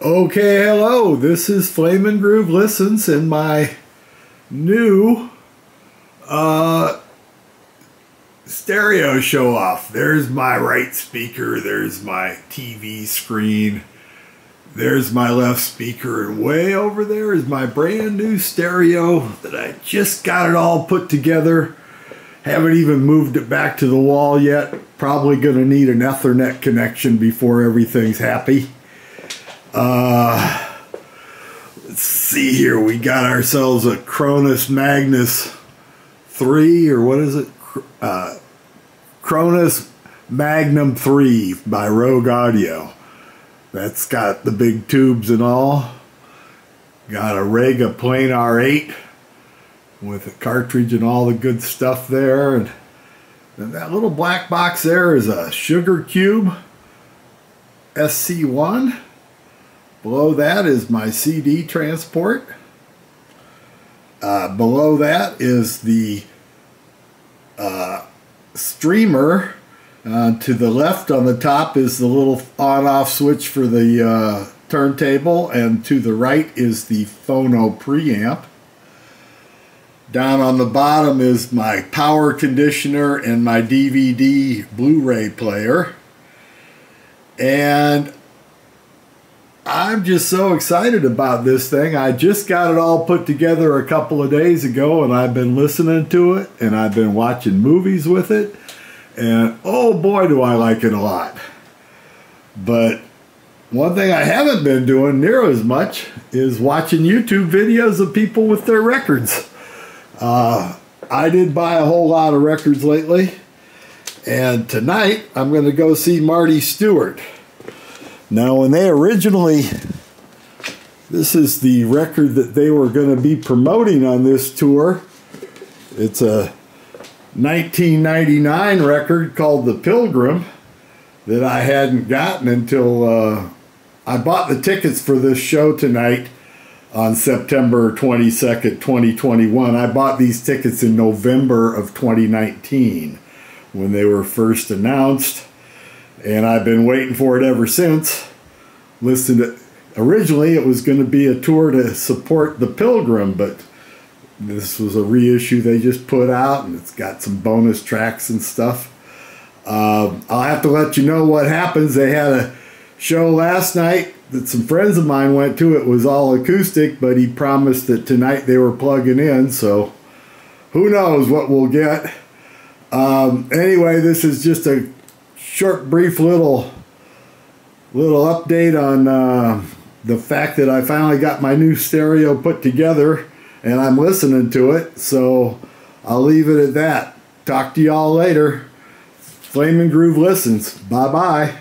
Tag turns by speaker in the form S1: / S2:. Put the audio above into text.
S1: Okay, hello. This is Flamin' Groove Listens and my new uh, stereo show off. There's my right speaker, there's my TV screen, there's my left speaker, and way over there is my brand new stereo that I just got it all put together. Haven't even moved it back to the wall yet. Probably going to need an Ethernet connection before everything's happy. Uh, let's see here. We got ourselves a Cronus Magnus 3, or what is it? Uh, Cronus Magnum 3 by Rogue Audio. That's got the big tubes and all. Got a Rega Planar 8 with a cartridge and all the good stuff there. And, and that little black box there is a Sugar Cube SC1. Below that is my CD transport. Uh, below that is the uh, streamer. Uh, to the left on the top is the little on-off switch for the uh, turntable, and to the right is the phono preamp. Down on the bottom is my power conditioner and my DVD Blu-ray player. And I'm just so excited about this thing. I just got it all put together a couple of days ago and I've been listening to it and I've been watching movies with it. And oh boy, do I like it a lot. But one thing I haven't been doing near as much is watching YouTube videos of people with their records. Uh, I did buy a whole lot of records lately. And tonight I'm going to go see Marty Stuart. Now, when they originally, this is the record that they were going to be promoting on this tour. It's a 1999 record called The Pilgrim that I hadn't gotten until uh, I bought the tickets for this show tonight on September 22nd, 2021. I bought these tickets in November of 2019 when they were first announced and I've been waiting for it ever since. Listened to, originally it was going to be a tour to support the Pilgrim, but this was a reissue they just put out, and it's got some bonus tracks and stuff. Uh, I'll have to let you know what happens. They had a show last night that some friends of mine went to. It was all acoustic, but he promised that tonight they were plugging in, so who knows what we'll get. Um, anyway, this is just a short, brief little little update on uh, the fact that I finally got my new stereo put together and I'm listening to it. So I'll leave it at that. Talk to y'all later. Flamin' Groove listens. Bye bye.